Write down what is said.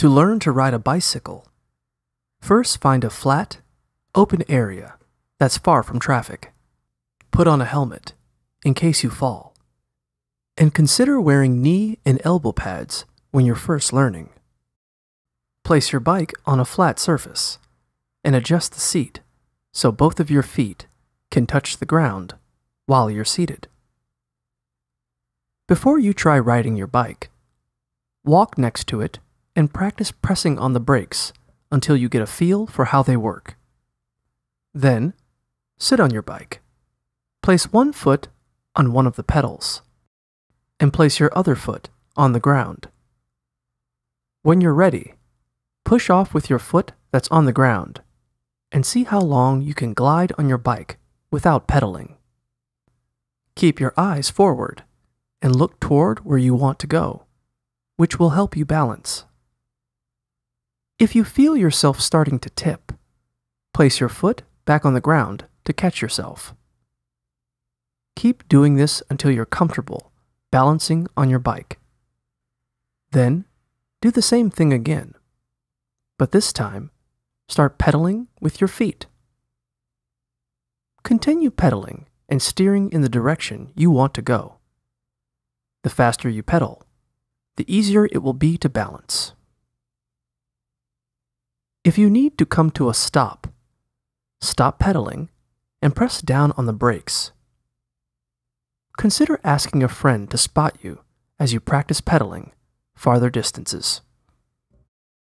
To learn to ride a bicycle, first find a flat, open area that's far from traffic. Put on a helmet in case you fall. And consider wearing knee and elbow pads when you're first learning. Place your bike on a flat surface and adjust the seat so both of your feet can touch the ground while you're seated. Before you try riding your bike, walk next to it and practice pressing on the brakes until you get a feel for how they work. Then, sit on your bike. Place one foot on one of the pedals and place your other foot on the ground. When you're ready, push off with your foot that's on the ground and see how long you can glide on your bike without pedaling. Keep your eyes forward and look toward where you want to go, which will help you balance. If you feel yourself starting to tip, place your foot back on the ground to catch yourself. Keep doing this until you're comfortable balancing on your bike. Then, do the same thing again. But this time, start pedaling with your feet. Continue pedaling and steering in the direction you want to go. The faster you pedal, the easier it will be to balance. If you need to come to a stop, stop pedaling and press down on the brakes. Consider asking a friend to spot you as you practice pedaling farther distances.